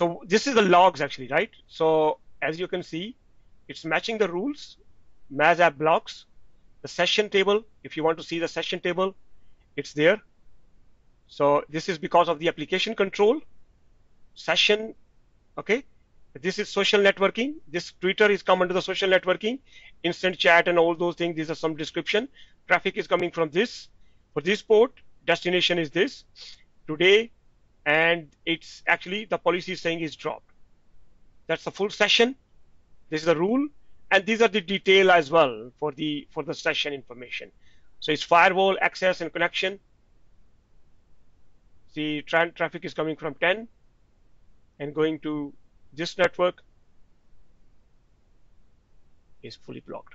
So this is the logs actually, right? So as you can see, it's matching the rules, Mass app blocks, the session table. If you want to see the session table, it's there. So this is because of the application control session. Okay. This is social networking. This Twitter is come under the social networking, instant chat and all those things. These are some description. Traffic is coming from this. For this port, destination is this. Today, and it's actually the policy is saying is dropped. That's the full session. This is the rule, and these are the detail as well for the for the session information. So it's firewall access and connection. The tra traffic is coming from 10 and going to this network is fully blocked.